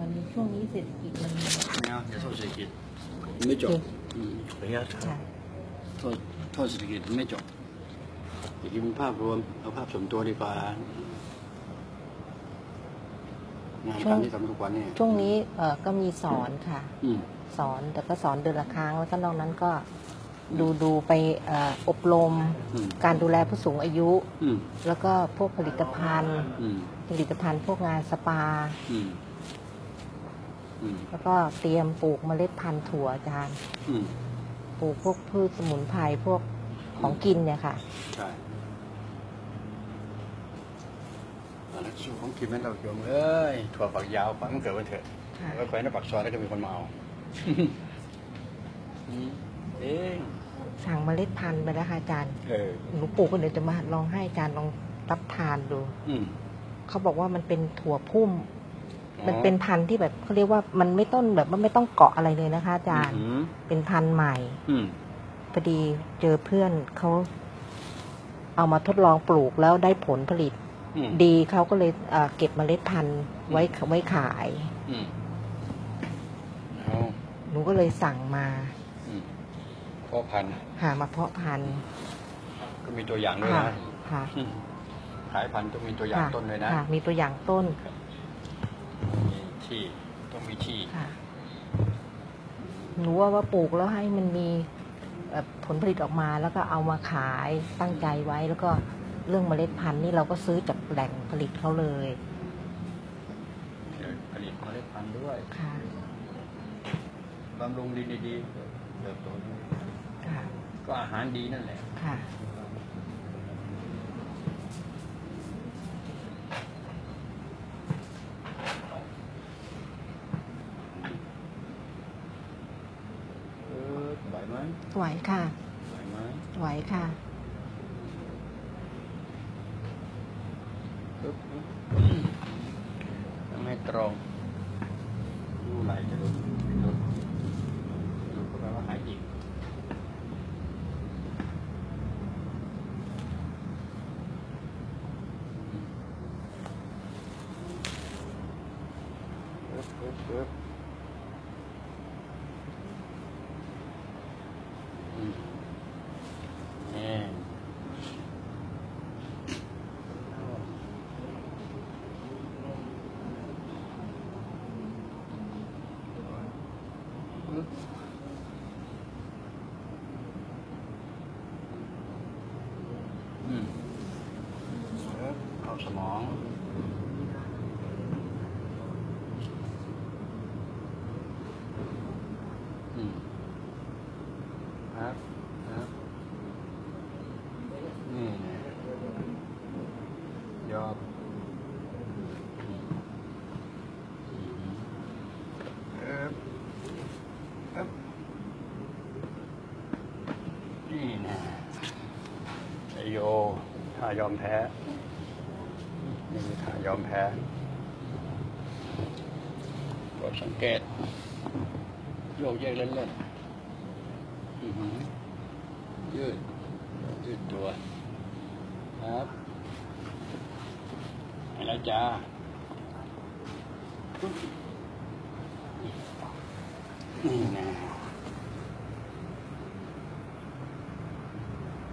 มันช่วงนี้เศรษฐกิจมันไม่เอาอย่าโทษเศรษฐกิจไม่จบอืมขออนุญาตครับใช่โทษโทษเศรษฐกิจไม่จบอย่างนี้เป็นภาพรวมเอาภาพส่วนตัวดีกว่างานการที่ทำทุกวันเนี่ยช่วงนี้เออก็มีสอนค่ะอืมสอนแต่ก็สอนเดือนละครั้งแล้วก็นอกนั้นก็ดูดูไปเอ่ออบรมอืมการดูแลผู้สูงอายุอืมแล้วก็พวกผลิตภัณฑ์อืมผลิตภัณฑ์พวกงานสปาอืมอืม แล้วก็เตรียมปลูกเมล็ดพันธุ์ถั่วอาจารย์อืมปลูกพวกพืชสมุนไพรพวกของกินเนี่ยค่ะใช่อะไรสู้ของกินแม่เราโยมเอ้ยถั่วฝักยาวฝังมันเกิดวันเถอะค่ะแล้วแขวนในปากซอยแล้วก็มีคนมาเอาอืมเองสั่งเมล็ดพันธุ์ไปแล้วค่ะอาจารย์เออหนูปลูกก็เดี๋ยวจะมาลองให้อาจารย์ลองรับทานดูอืมเขาบอกว่ามันเป็นถั่วพุ่ม มันเป็นพันธุ์ที่แบบเขาเรียกว่ามันไม่ต้นแบบมันไม่ต้องเกาะอะไรเลยนะคะ อาจารย์ อืมเป็นพันธุ์ใหม่ อืมพอดีเจอเพื่อนเขาเอามาทดลองปลูกแล้วได้ผลผลิต อืมดีเขาก็เลยเอ่อเก็บเมล็ดพันธุ์ไว้ไว้ขาย อืมเอาหนูก็เลยสั่งมาอืมพ่อพันธุ์หามาเพาะพันธุ์ก็มีตัวอย่างด้วยค่ะนะค่ะ อืมขายพันธุ์ต้องมีตัวอย่างค่ะต้นเลยนะ ค่ะมีตัวอย่างต้นมี ที่ต้องมีที่ค่ะหนูว่าว่าปลูกแล้วให้มันมีเอ่อผลผลิตออกมาแล้วก็เอามาขายตั้งใจไว้แล้วก็เรื่องเมล็ดพันธุ์นี่เราก็ซื้อจากแหล่งผลิตเขาเลยเดี๋ยวผลิตเมล็ดพันธุ์ด้วยค่ะบำรุงดินดีๆเติบโตดีค่ะก็อาหารดีนั่นแหละค่ะ เออไหว ไหมไหวค่ะ ไหวไหมไหวค่ะปึ๊บต้องให้ตรงดูไหลจะหลุดหลุดหลุดก็แปลว่าหายอีกปึ๊บปึ๊บปึ๊บอืมนี่ ปึ๊บอืมปึ๊บเข้าสมอง อืมครับครับนี่นะ ยอบอืมอืมเอ๊บเอ๊บนี่นะไอโยถ้ายอมแพ้ นี่คือถ้ายอมแพ้โปรดสังเกต โยกเยกเล่นๆอือหือยืดยืดตัวครับ ไปแล้วจ้านี่นะ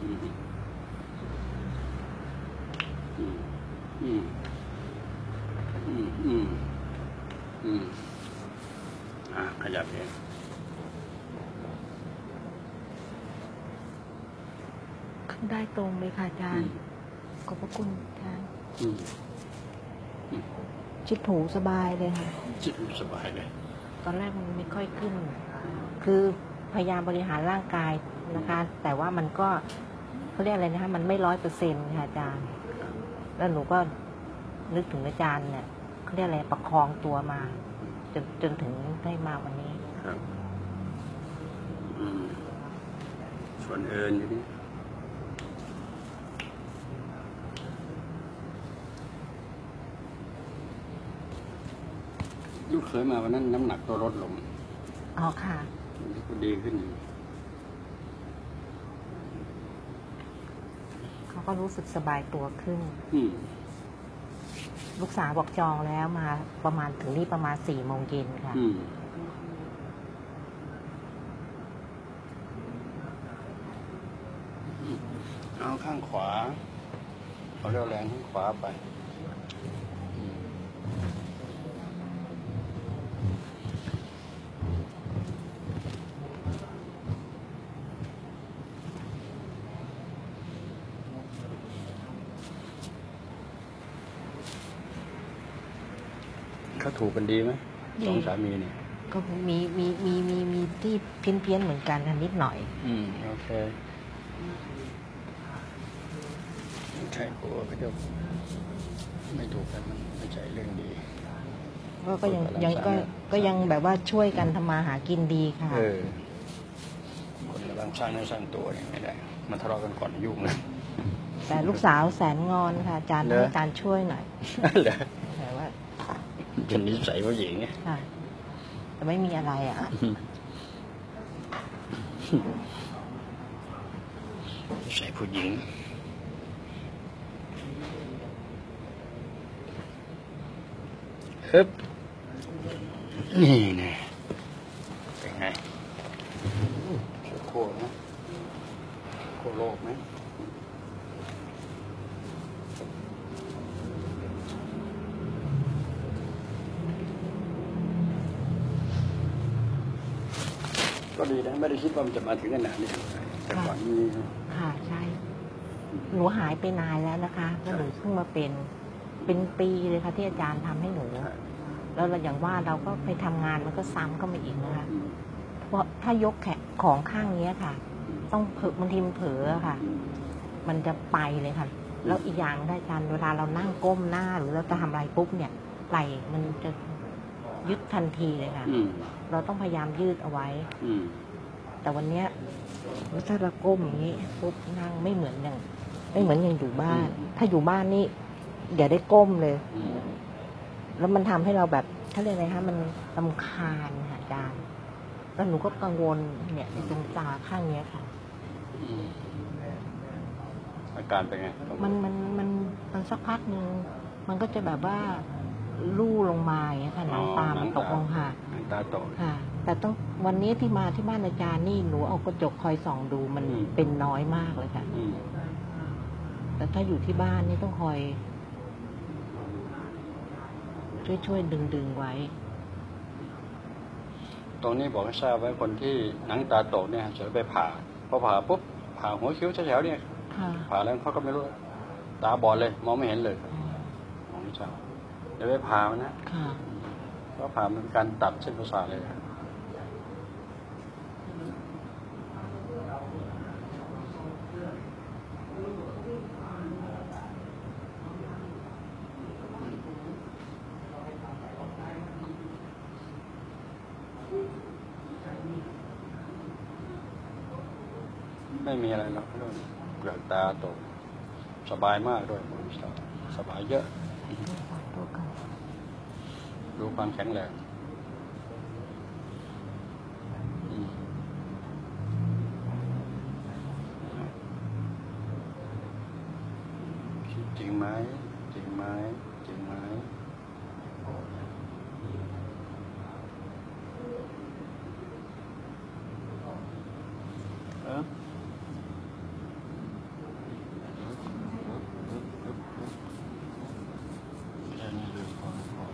อืมอืมอืมอืมอืมอืมอะขยับเองขึ้นได้ตรงเลยค่ะอาจารย์ ขอบพระคุณอาจารย์ อืม ชิดหูสบายเลยค่ะ จิตสบายเลย ตอนแรกมันไม่ค่อยขึ้น คือพยายามบริหารร่างกายนะคะ แต่ว่ามันก็เขาเรียกอะไรนะคะ มันไม่ร้อยเปอร์เซ็นต์ค่ะอาจารย์ แล้วหนูก็นึกถึงอาจารย์เนี่ยเขาเรียกอะไรประคองตัวมา จนจนถึงได้มาวันนี้ ครับ อืมส่วนเอิญอยู่นี่ ลูกเคยมาวันนั้นน้ำหนักตัวลดลงอ๋อค่ะวันนี้ก็ดีขึ้นอยู่เขาก็รู้สึกสบายตัวขึ้น อืมลูกสาวบอกจองแล้วมาประมาณถึงนี่ประมาณสี่โมงเย็นค่ะ อืมเอาข้างขวา เอาเรียวแรงข้างขวาไป เขาถูกกันดีไหมดีสองสามีนี่ก็มีมีมีมีมีที่เพี้ยนเพี้ยนๆเหมือนกันค่ะนิดหน่อย อืมโอเคใช่กูก็จะไม่ถูกกันมันไม่ใช่เรื่องดีก็ก็ยังคนละยังก็สามก็ยังแบบว่าช่วยกันทำมาหากินดีค่ะเออคนกำลังสร้างเนื้อสร้างตัวเนี่ยไม่ได้มันทะเลาะกันก่อนยุ่งเลยแต่ลูกสาวแสนงอนค่ะอาจารย์เหรอให้อาจารย์ช่วยหน่อย เหรอแต่ว่าเป็นนิสัยผู้หญิงไงค่ะ แต่ไม่มีอะไรอะ นิสัยผู้หญิง ฮึบ นี่แน่เป็นไงเสือโคตรนะโคโลกไหม ก็ดีนะไม่ได้คิดว่ามันจะมาถึงขนาดนี้แต่ก่อนนี้ค่ะใช่หนูหายไปนานแล้วนะคะแล้วหนูเพิ่งมาเป็นเป็นปีเลยค่ะที่อาจารย์ทำให้หนูแล้วเราอย่างว่าเราก็ไปทำงานมันก็ซ้ำเข้ามาอีกนะคะเพราะถ้ายกแขนของข้างเนี้ยค่ะ ต้องเผลอบางทีมันเผลอค่ะ มันจะไปเลยค่ะ แล้วอีกอย่างได้อาจารย์เวลาเรานั่งก้มหน้าหรือเราจะทำอะไรปุ๊บเนี่ยไหล่มันจะ ยึดทันทีเลยค่ะอืมเราต้องพยายามยืดเอาไว้อืมแต่วันเนี้ยถ้าเราก้มอย่างนี้ปุ๊บนั่งไม่เหมือนอย่างไม่เหมือนอย่างอยู่บ้าน ถ้าอยู่บ้านนี่อย่าได้ก้มเลยอืมแล้วมันทำให้เราแบบถ้าเรียกอะไรคะมันลำคาญค่ะอาจารย์แล้วหนูก็กังวลเนี่ยในตรงตาข้างเนี้ยค่ะอืมอาการเป็นไง มันมันมันมันสักพักหนึ่งมันก็จะแบบว่า ลู่ลงมาอย่างเงี้ยค่ะหนังตามันตกลงค่ะหนังตาโตค่ะ แต่ต้องวันนี้ที่มาที่บ้านอาจารย์นี่หนูเอากระจกคอยส่องดูมันอืมเป็นน้อยมากเลยค่ะอืมแต่ถ้าอยู่ที่บ้านนี่ต้องคอย ช่วยช่วยดึงดึงๆไว้ ตรงนี้บอกให้ทราบไว้คนที่หนังตาโตเนี่ยจะไปผ่าพอผ่าปุ๊บผ่าหัวคิ้วแถวๆเนี่ยค่ะผ่าแล้วเขาก็ไม่รู้ ตาบอดเลย มองไม่เห็นเลยมองไม่ชัด เดี๋ยวไปผ่ามันนะค่ะเพราะผ่ามันเป็นการตัดเส้นประสาทเลยไม่มีอะไรหรอกเรื่องเปลือกตาโตสบายมากด้วยสบายเยอะ ดูความแข็งแรงคิดจริงไหมจริงไหมจริงไหมเออแค่นี้เลยพอพอ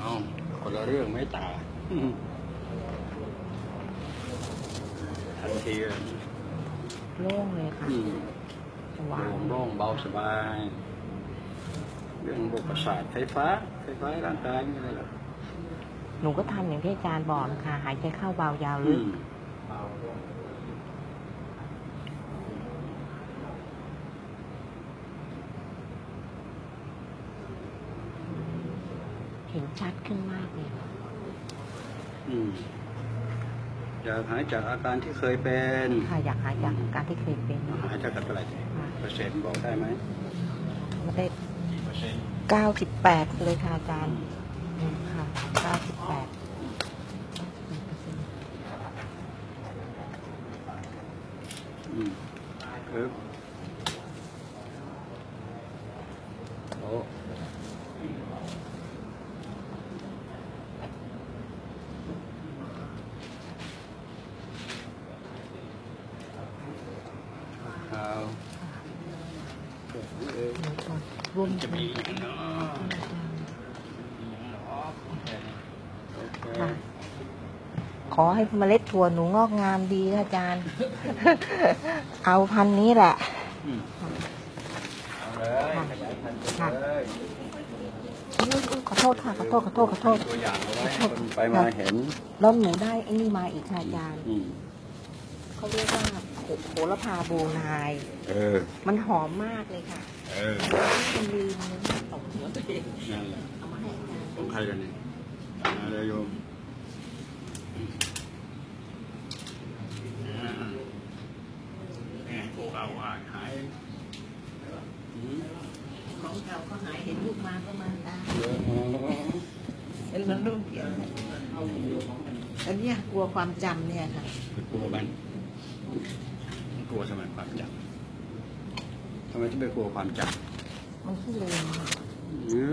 เอาคนละ เรื่องไม่ตาทันทีเลยโล่งเลยค่ะอืมสว่างโล่งๆเบาสบาย เรื่องระบบประสาทไฟฟ้า ไฟฟ้าร่างกายไม่อะไรหรอกหนูก็ทำอย่างที่อาจารย์บอกนะคะหายใจเข้าเบายาวอืลึก เห็นชัดขึ้นมากเลยค่ะอืมอยากหายจากอาการที่เคยเป็นค่ะอยากหายจากการที่เคยเป็นหายจากอะไรเปอร์เซ็นต์บอกได้ไหมไม่ได้กี่เปอร์เซ็นต์เก้าสิบแปดเลยค่ะอาจารย์อืมค่ะเก้าสิบแปดอืมครั รวมจะมีอีกเนาะขอให้เมล็ดถั่วหนูงอกงามดีนะอาจารย์ เอาพันธุ์นี้แหละเอาเลยขยายพันธุ์ไปเลยขอโทษค่ะขอโทษขอโทษขอโทษตัวอย่างเอาไว้ให้คนไปมาเห็น แล้วหนูได้ไอ้นี่มาอีกค่ะอาจารย์อืม เขาเรียกว่า โหโหระพาโบนาย เออ มันหอมมากเลยค่ะเออมันลืมเนื้อตกหัวตัวเองนั่นแหละเอามาให้อาจารย์ของใครกันเนี่ยมาเลยโยมอ่าแหมพวกเราอ่านหายอืมของเก่าก็หายเห็นลูกมาก็มาตามเยอะอ๋อเห็นมันลูกเขียนอันเนี้ยกลัวความจำเนี่ยค่ะไปกลัวมันมันก ลัวทำไมความจำทำไมถึงไปกลัวความจำมันขี้ลืมอืม